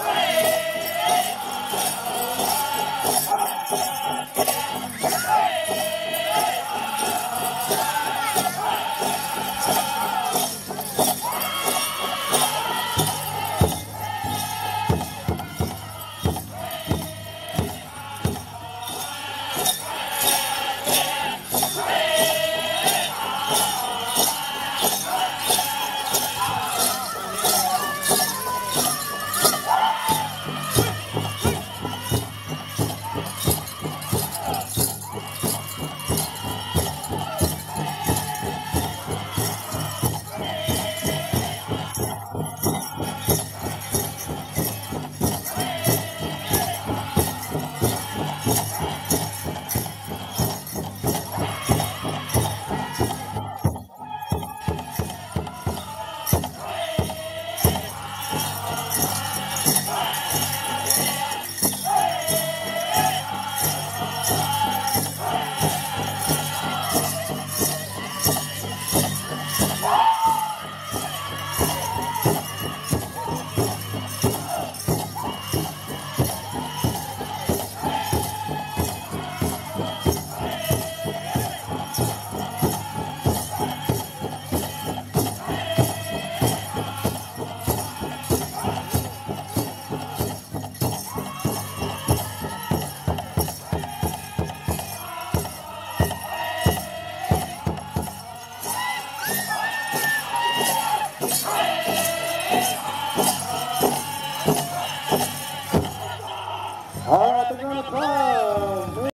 Hey!